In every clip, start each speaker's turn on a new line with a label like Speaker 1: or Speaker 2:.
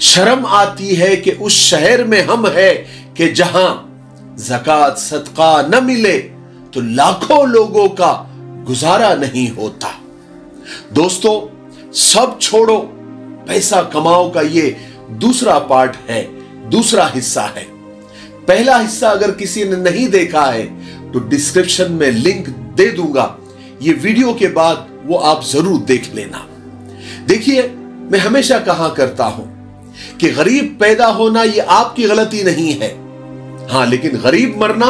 Speaker 1: शर्म आती है कि उस शहर में हम है कि जहाँ जक़ात, सदका न मिले तो लाखों लोगों का गुजारा नहीं होता। दोस्तों, सब छोड़ो, पैसा कमाओ का ये दूसरा पार्ट है, दूसरा हिस्सा है। पहला हिस्सा अगर किसी ने नहीं देखा है तो डिस्क्रिप्शन में लिंक दे दूँगा। ये वीडियो के बाद वो आप ज़रूर देख लेना। देखिए, मैं हमेशा कहा करता हूँ कि गरीब पैदा होना ये आपकी गलती नहीं है। हाँ, लेकिन गरीब मरना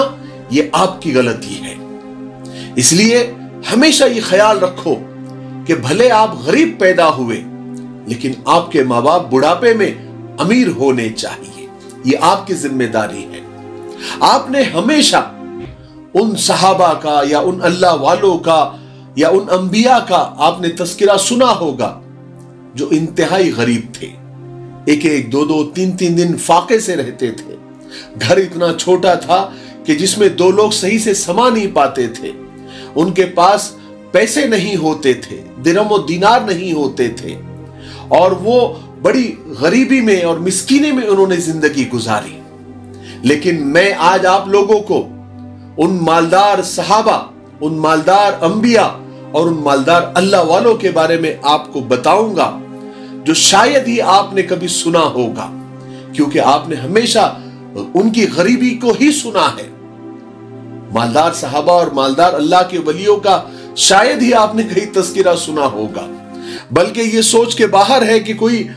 Speaker 1: ये आपकी गलती है। इसलिए हमेशा ये ख्याल रखो कि भले आप गरीब पैदा हुए, लेकिन आपके माँ बाप बुढ़ापे में अमीर होने चाहिए। ये आपकी ज़िम्मेदारी है। आपने हमेशा उन सहाबा का या उन अल्लाह वालों का या उन अंबिया का आपने तस्करा सुना होगा, जो इंतहाई गरीब थे। एक एक दो दो तीन तीन दिन फाके से रहते थे। घर इतना छोटा था कि जिसमें दो लोग सही से समा नहीं पाते थे। उनके पास पैसे नहीं होते थे दिरम दिनार नहीं होते थे। और वो बड़ी गरीबी में और मिस्कीने में उन्होंने ज़िंदगी गुजारी। लेकिन मैं आज आप लोगों को, उन मालदार सहाबा, उन मालदार अंबिया और उन मालदार अल्लाह वालों के बारे में आपको बताऊँगा। जो शायद ही आपने कभी सुना होगा, क्योंकि आपने हमेशा उनकी गरीबी को ही सुना है। मालदार साहबा और मालदार अल्लाह के वलियों का शायद ही आपने कहीं तस्करा सुना होगा, बल्कि ये सोच के बाहर है कि कोई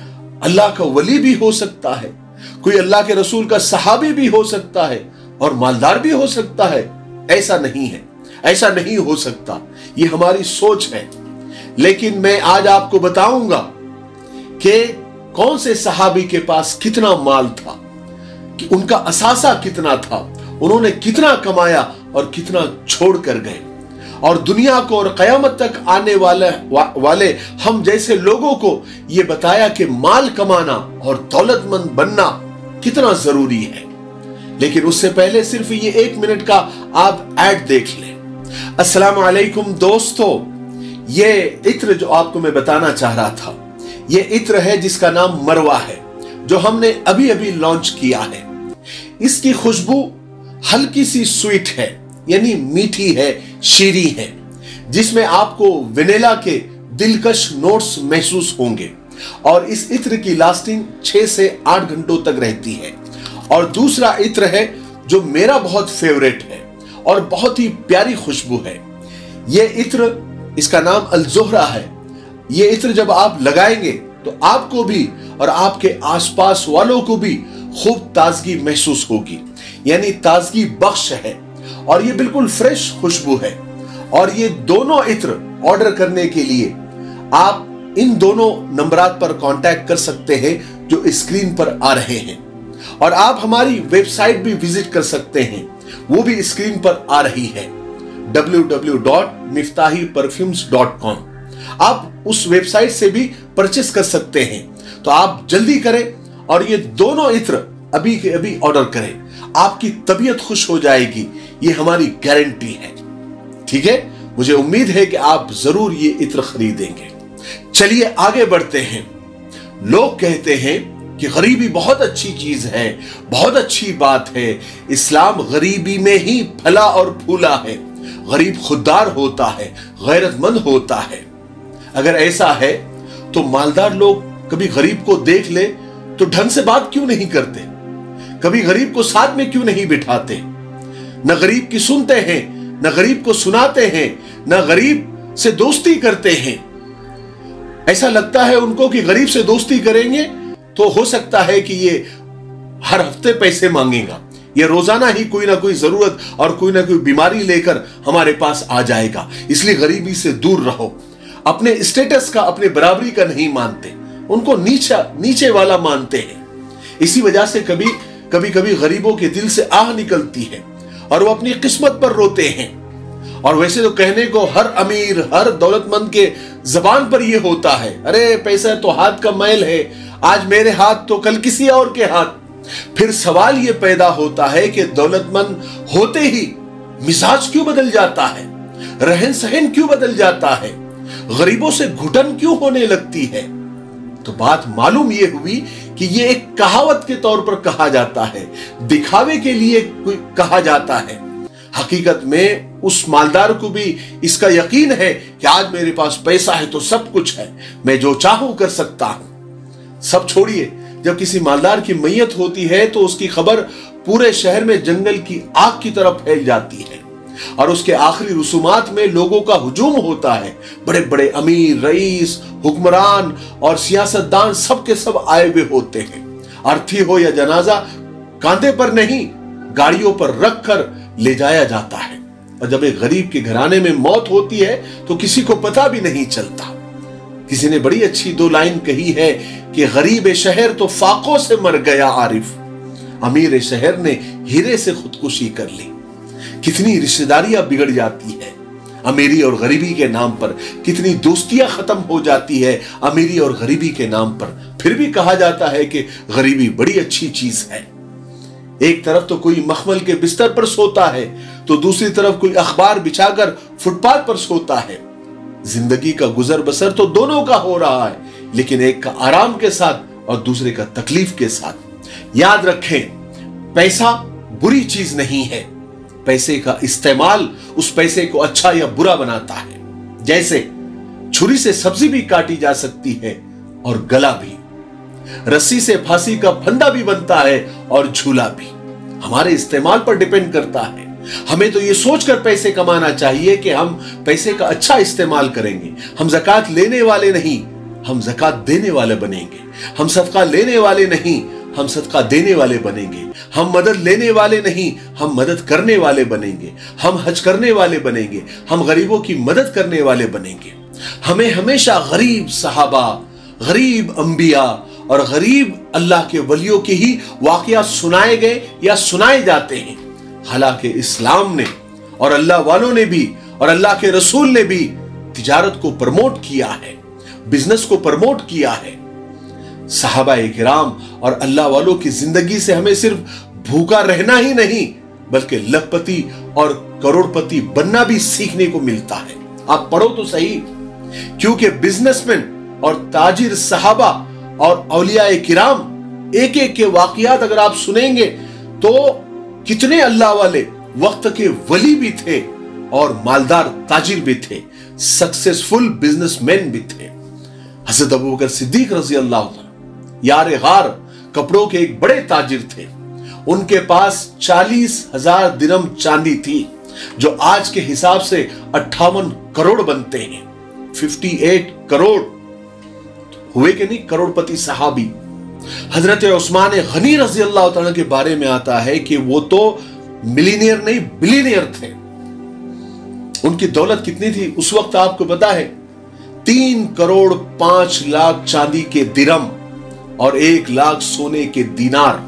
Speaker 1: अल्लाह का वली भी हो सकता है, कोई अल्लाह के रसूल का सहाबी भी हो सकता है और मालदार भी हो सकता है। ऐसा नहीं है, ऐसा नहीं हो सकता। ये हमारी सोच है। लेकिन मैं आज आपको बताऊँगा कि कौन से सहाबी के पास कितना माल था? कि उनका असासा कितना था? उन्होंने कितना कमाया और कितना छोड़ कर गए? और दुनिया को और कयामत तक आने वाले वा, वाले हम जैसे लोगों को यह बताया कि माल कमाना और दौलतमंद बनना कितना ज़रूरी है। लेकिन उससे पहले सिर्फ़ ये एक मिनट का आप एड देख लें। अस्सलाम दोस्तों ये इत्र जो आपको मैं बताना चाह रहा था ये इत्र है जिसका नाम मरवा है, जो हमने अभी अभी लॉन्च किया है। इसकी खुशबू हल्की सी स्वीट है, यानी मीठी है, शीरी है, जिसमें आपको वेनेला के दिलकश नोट्स महसूस होंगे। और इस इत्र की लास्टिंग छह से आठ घंटों तक रहती है। और दूसरा इत्र है, जो मेरा बहुत फेवरेट है, और बहुत ही प्यारी खुशबू है। यह इत्र, इसका नाम अलजोहरा है ये इत्र जब आप लगाएँगे तो आपको भी और आपके आसपास वालों को भी खूब ताजगी महसूस होगी। यानी ताजगी बख्श है और ये बिल्कुल फ्रेश खुशबू है। और ये दोनों इत्र ऑर्डर करने के लिए आप इन दोनों नंबरात पर कांटेक्ट कर सकते हैं जो स्क्रीन पर आ रहे हैं। और आप हमारी वेबसाइट भी विज़िट कर सकते हैं। वो भी स्क्रीन पर आ रही है। www.miftahiperfumes.com आप उस वेबसाइट से भी परचेस कर सकते हैं। तो आप जल्दी करें और ये दोनों इत्र अभी के अभी ऑर्डर करें। आपकी तबीयत खुश हो जाएगी। ये हमारी गारंटी है। ठीक है? मुझे उम्मीद है कि आप ज़रूर ये इत्र खरीदेंगे। चलिए आगे बढ़ते हैं। लोग कहते हैं कि गरीबी बहुत अच्छी चीज़ है, बहुत अच्छी बात है। इस्लाम गरीबी में ही फला और फूला है। गरीब खुददार होता है, गैरतमंद होता है। अगर ऐसा है तो मालदार लोग कभी गरीब को देख ले तो ढंग से बात क्यों नहीं करते? कभी गरीब को साथ में क्यों नहीं बिठाते? न गरीब की सुनते हैं, न गरीब को सुनाते हैं, न गरीब से दोस्ती करते हैं। ऐसा लगता है उनको कि गरीब से दोस्ती करेंगे तो हो सकता है कि ये हर हफ़्ते पैसे मांगेगा। ये रोज़ाना ही कोई ना कोई ज़रूरत और कोई ना कोई बीमारी लेकर हमारे पास आ जाएगा। इसलिए गरीबी से दूर रहो। अपने स्टेटस का, अपने बराबरी का नहीं मानते। उनको नीचा, नीचे वाला मानते हैं। इसी वजह से कभी कभी कभी गरीबों के दिल से आह निकलती है और वो अपनी किस्मत पर रोते हैं। और वैसे तो कहने को हर अमीर, हर दौलतमंद के जबान पर यह होता है, अरे, पैसा तो हाथ का मैल है, आज मेरे हाथ तो कल किसी और के हाथ। फिर सवाल यह पैदा होता है कि दौलतमंद होते ही मिजाज क्यों बदल जाता है? रहन सहन क्यों बदल जाता है? गरीबों से घुटन क्यों होने लगती है? तो बात मालूम यह हुई कि यह एक कहावत के तौर पर कहा जाता है। दिखावे के लिए कहा जाता है। हकीकत में उस मालदार को भी इसका यकीन है कि आज मेरे पास पैसा है तो सब कुछ है। मैं जो चाहूँ कर सकता हूँ। सब छोड़िए। जब किसी मालदार की मैयत होती है तो उसकी खबर पूरे शहर में जंगल की आग की तरफ़ फैल जाती है। और उसके आखिरी रसूमात में लोगों का हुजूम होता है। बड़े बड़े अमीर, रईस, हुक्मरान और सियासतदान सब के सब आए हुए होते हैं। अर्थी हो या जनाजा, कांधे पर नहीं, गाड़ियों पर रखकर ले जाया जाता है। और जब एक गरीब के घराने में मौत होती है तो किसी को पता भी नहीं चलता। किसी ने बड़ी अच्छी दो लाइन कही है कि गरीब शहर तो फाकों से मर गया आरिफ। अमीर शहर ने हीरे से खुदकुशी कर ली। कितनी रिश्तेदारियाँ बिगड़ जाती है। अमीरी और गरीबी के नाम पर कितनी दोस्तियाँ खत्म हो जाती है अमीरी और गरीबी के नाम पर। फिर भी कहा जाता है कि गरीबी बड़ी अच्छी चीज़ है। एक तरफ़ तो कोई मखमल के बिस्तर पर सोता है तो दूसरी तरफ़ कोई अखबार बिछाकर फुटपाथ पर सोता है। ज़िंदगी का गुजर बसर तो दोनों का हो रहा है, लेकिन एक का आराम के साथ और दूसरे का तकलीफ़ के साथ। याद रखें, पैसा बुरी चीज़ नहीं है। पैसे का इस्तेमाल उस पैसे को अच्छा या बुरा बनाता है। जैसे छुरी से सब्ज़ी भी काटी जा सकती है और गला भी। रस्सी से फांसी का फंदा भी बनता है और झूला भी। हमारे इस्तेमाल पर डिपेंड करता है। हमें तो ये सोचकर पैसे कमाना चाहिए कि हम पैसे का अच्छा इस्तेमाल करेंगे। हम जक़ात लेने वाले नहीं, हम जक़ात देने वाले बनेंगे। हम सदका लेने वाले नहीं हम सदका देने वाले बनेंगे। हम मदद लेने वाले नहीं, हम मदद करने वाले बनेंगे। हम हज करने वाले बनेंगे। हम गरीबों की मदद करने वाले बनेंगे। हमें हमेशा गरीब सहाबा, गरीब अंबिया और गरीब अल्लाह के वलियों के ही वाकया सुनाए गए या सुनाए जाते हैं। हालाँकि इस्लाम ने और अल्लाह वालों ने भी और अल्लाह के रसूल ने भी तिजारत को प्रमोट किया है, बिज़नेस को प्रमोट किया है। साहबा किराम और अल्लाह वालों की ज़िंदगी से हमें सिर्फ़ भूखा रहना ही नहीं, बल्कि लखपति और करोड़पति बनना भी सीखने को मिलता है। आप पढ़ो तो सही, क्योंकि बिजनेसमैन और ताजिर साहबा और अलिया किराम एक एक के वाकियात अगर आप सुनेंगे तो कितने अल्लाह वाले वक्त के वली भी थे और मालदार ताजिर भी थे, सक्सेसफुल बिजनेसमैन भी थे। हज़रत अबू बकर सिद्दीक रज़ी अल्लाह यार गार कपड़ों के एक बड़े ताजिर थे। उनके पास चालीस हज़ार दिरम चांदी थी, जो आज के हिसाब से अट्ठावन करोड़ बनते हैं। 58 करोड़ हुए कि नहीं, करोड़पति सहाबी। हज़रत उस्मान गनी रज़ी अल्लाह के बारे में आता है कि वो तो मिलीनियर नहीं, बिलीनियर थे। उनकी दौलत कितनी थी, उस वक्त आपको पता है, तीन करोड़ पाँच लाख चांदी के दिरम। और एक लाख सोने के दीनार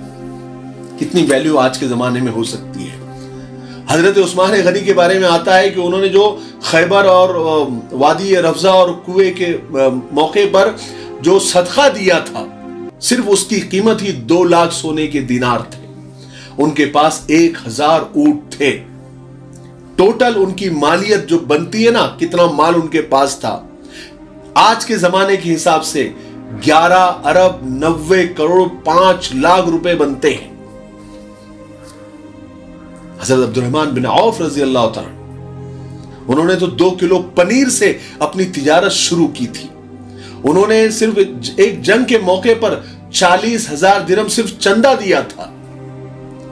Speaker 1: कितनी वैल्यू आज के जमाने में हो सकती है। हज़रत उस्मान गनी के बारे में आता है कि उन्होंने जो खैबर और वादी रफजा और कुएँ के मौके पर जो सदका दिया था, सिर्फ़ उसकी कीमत ही दो लाख सोने के दिनार थे। उनके पास एक हज़ार ऊट थे। टोटल उनकी मालियत जो बनती है ना, कितना माल उनके पास था। आज के जमाने के हिसाब से 11 अरब नब्बे करोड़ पाँच लाख रुपए बनते हैं। हज़रत अब्दुलरहमान बिन औफ रज़ी अल्लाह उन्होंने तो दो किलो पनीर से अपनी तिजारत शुरू की थी। उन्होंने सिर्फ़ एक जंग के मौके पर चालीस हज़ार दिरम सिर्फ़ चंदा दिया था।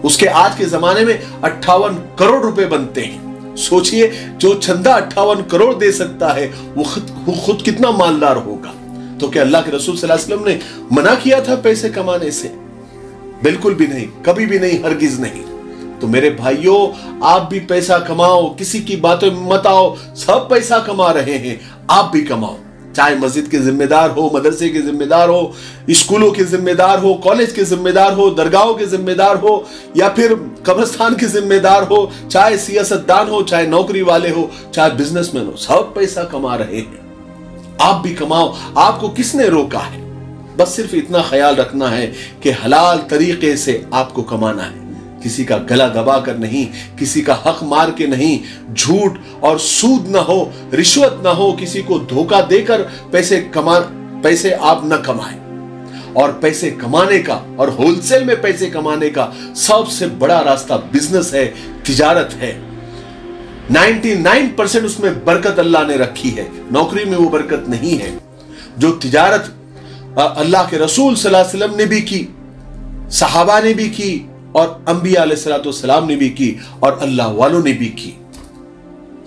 Speaker 1: उसके आज के जमाने में अट्ठावन करोड़ रुपए बनते हैं। सोचिए, जो चंदा अट्ठावन करोड़ दे सकता है, वो खुद वो खुद कितना मालदार होगा। तो क्या अल्लाह के रसूल वसल्लम ने मना किया था पैसे कमाने से? बिल्कुल भी नहीं, कभी भी नहीं, हरगिज नहीं। तो मेरे भाइयों, आप भी पैसा कमाओ, किसी की बातों मत आओ, सब पैसा कमा रहे हैं, आप भी कमाओ। चाहे मस्जिद के जिम्मेदार हो, मदरसे के जिम्मेदार हो, स्कूलों के जिम्मेदार हो, कॉलेज के जिम्मेदार हो, दरगाहों के जिम्मेदार हो, या फिर कब्रस्तान के जिम्मेदार हो, चाहे सियासतदान हो, चाहे नौकरी वाले हो, चाहे बिजनेसमैन हो, सब पैसा कमा रहे हैं। आप भी कमाओ। आपको किसने रोका है? बस सिर्फ़ इतना ख्याल रखना है कि हलाल तरीके से आपको कमाना है। किसी का गला दबा कर नहीं, किसी का हक मार के नहीं, झूठ और सूद ना हो, रिश्वत ना हो, किसी को धोखा देकर पैसे कमा, पैसे आप न कमाएँ। और पैसे कमाने का और होलसेल में पैसे कमाने का सबसे बड़ा रास्ता बिज़नेस है, तिजारत है। 99 परसेंट उसमें बरकत अल्लाह ने रखी है। नौकरी में वो बरकत नहीं है। जो तिजारत अल्लाह के रसूल सल्लल्लाहु ने भी की, सहाबा ने भी की, और सलाम ने भी की, और अल्लाह वालों ने भी की।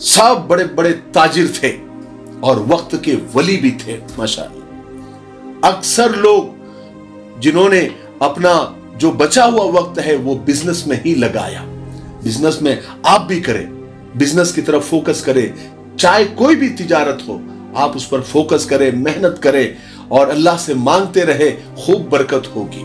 Speaker 1: सब बड़े बड़े ताजिर थे, और वक्त के वली भी थे माशा अक्सर लोग, जिन्होंने अपना जो बचा हुआ वक्त है, वो बिज़नेस में ही लगाया। बिज़नेस में आप भी करें। बिज़नेस की तरफ़ फोकस करें। चाहे कोई भी तिजारत हो, आप उस पर फोकस करें, मेहनत करें और अल्लाह से मांगते रहे, खूब बरकत होगी।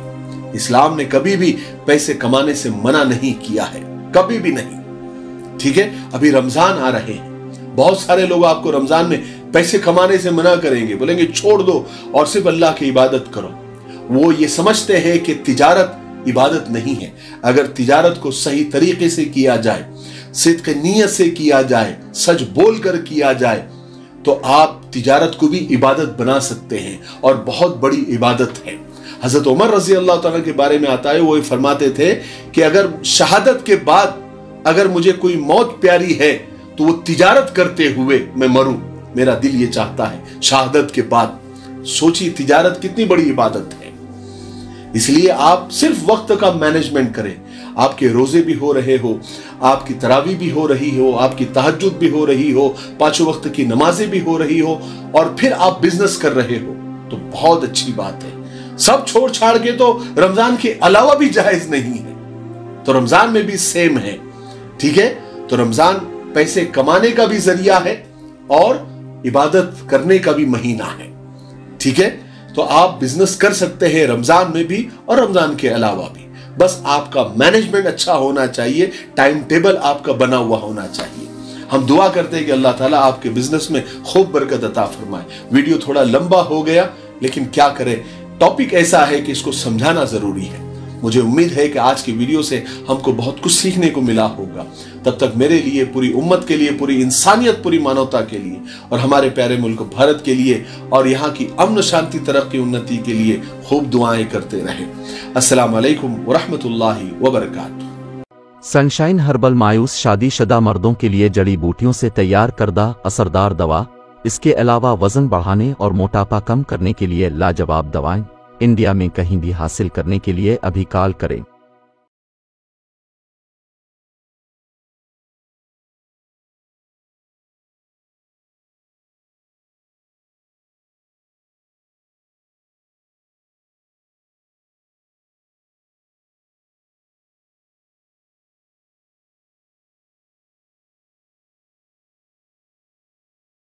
Speaker 1: इस्लाम ने कभी भी पैसे कमाने से मना नहीं किया है। कभी भी नहीं। ठीक है? अभी रमज़ान आ रहे हैं। बहुत सारे लोग आपको रमज़ान में पैसे कमाने से मना करेंगे। बोलेंगे, छोड़ दो और सिर्फ़ अल्लाह की इबादत करो। वो ये समझते हैं कि तिजारत इबादत नहीं है। अगर तिजारत को सही तरीके से किया जाए सिद्ध नीयत से किया जाए, सच बोल कर किया जाए तो आप तिजारत को भी इबादत बना सकते हैं और बहुत बड़ी इबादत है। हज़रत उमर रज़ी अल्लाह के बारे में आता है, वो फरमाते थे कि अगर शहादत के बाद अगर मुझे कोई मौत प्यारी है तो वो तिजारत करते हुए मैं मरूं। मेरा दिल ये चाहता है, शहादत के बाद। सोचिए, तिजारत कितनी बड़ी इबादत है। इसलिए आप सिर्फ़ वक्त का मैनेजमेंट करें आपके रोज़े भी हो रहे हो, आपकी तरावी भी हो रही हो, आपकी तहजुद भी हो रही हो, पाँचों वक्त की नमाजें भी हो रही हो, और फिर आप बिज़नेस कर रहे हो तो बहुत अच्छी बात है। सब छोड़ छाड़ के तो रमज़ान के अलावा भी जायज़ नहीं है। तो रमज़ान में भी सेम है, ठीक है? तो रमज़ान पैसे कमाने का भी ज़रिया है, और इबादत करने का भी महीना है, ठीक है? तो आप बिज़नेस कर सकते हैं रमज़ान में भी और रमज़ान के अलावा भी। बस आपका मैनेजमेंट अच्छा होना चाहिए टाइम टेबल आपका बना हुआ होना चाहिए। हम दुआ करते हैं कि अल्लाह ताला आपके बिज़नेस में खूब बरकत अता फरमाए। वीडियो थोड़ा लंबा हो गया, लेकिन क्या करें? टॉपिक ऐसा है कि इसको समझाना ज़रूरी है। मुझे उम्मीद है कि आज की वीडियो से हमको बहुत कुछ सीखने को मिला होगा। तब तक मेरे लिए, पूरी उम्मत के लिए, पूरी इंसानियत, पूरी मानवता के लिए और हमारे प्यारे मुल्क भारत के लिए और यहाँ की अमन शांति, तरक्की, उन्नति के लिए खूब दुआएँ करते रहे। अस्सलाम वालेकुम वरहमतुल्लाहि वबरकातुहू।
Speaker 2: सनशाइन हर्बल मायूस शादी शदा मर्दों के लिए जड़ी बूटियों से तैयार करदा असरदार दवा। इसके अलावा वज़न बढ़ाने और मोटापा कम करने के लिए लाजवाब दवाएँ। इंडिया में कहीं भी हासिल करने के लिए अभी कॉल करें।